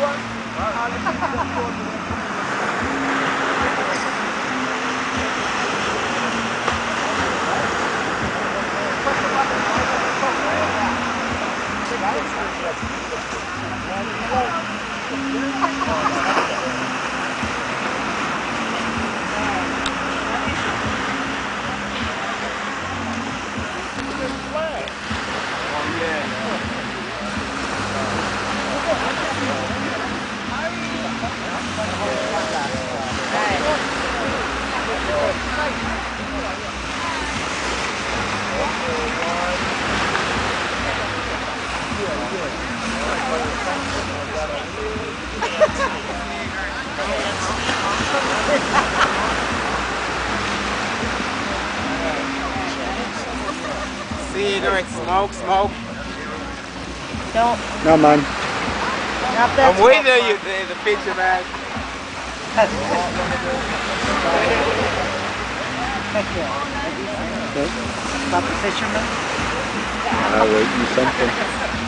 Thank you. Cigarette, smoke, smoke. Don't. No, man. Not that I'm waiting on you, the, the picture, man. About the fisherman? I'll wait you something.